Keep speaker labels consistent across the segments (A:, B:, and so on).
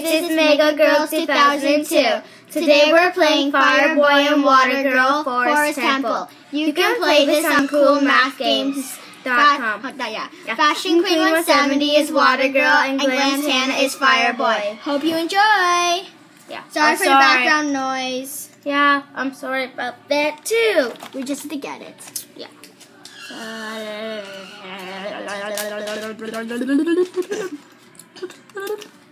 A: kids, is megagurlz2002. Today we're playing Fire Boy and Water Girl Forest Temple. You can play this on CoolMathGames.com.
B: Yeah. Fashion Queen 170 is Water Girl and Glam is Fire Boy. Hope you enjoy.
A: Yeah.
B: Sorry
A: I'm
B: for the background noise.
A: Yeah, I'm sorry about that too.
B: We just had to get it.
A: Yeah.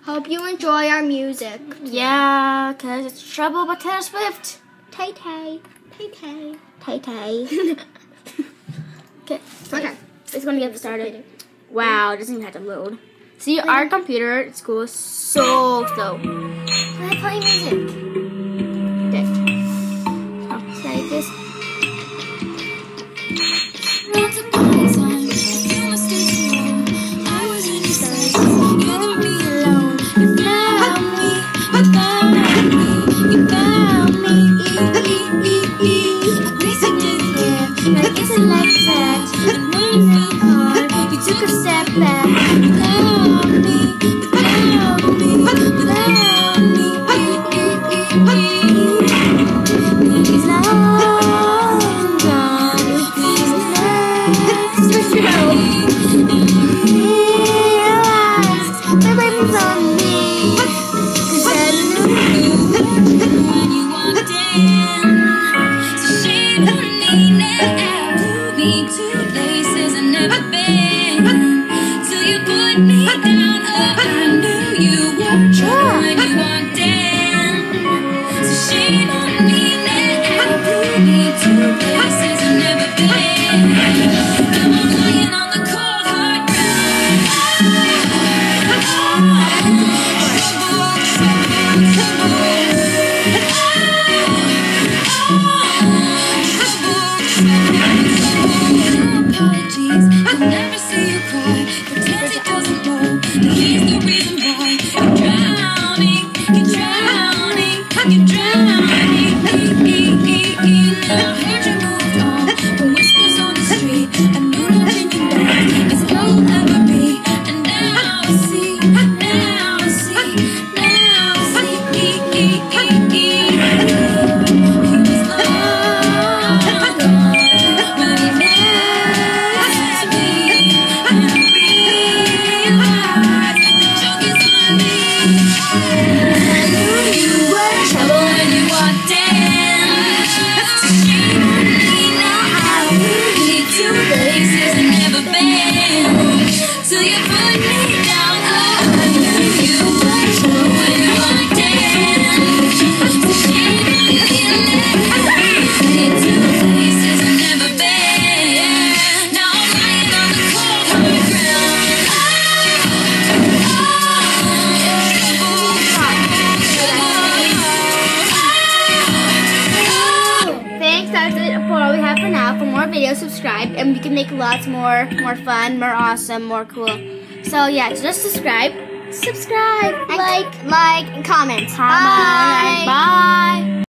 B: Hope you enjoy our music.
A: Yeah, cause it's Trouble by Taylor Swift.
B: Tay Tay. Tay Tay.
A: Tay Tay. okay.
B: Okay.
A: It's gonna get started. Wow, it doesn't even have to load. See, our computer at school is so slow.
B: Can I play music?
C: At never been. Know.
A: More videos, subscribe, and we can make lots more, more fun, more awesome, more cool. So yeah, just subscribe, subscribe,
B: And
A: like,
B: like, and comment.
A: comment,
B: Bye.
A: bye.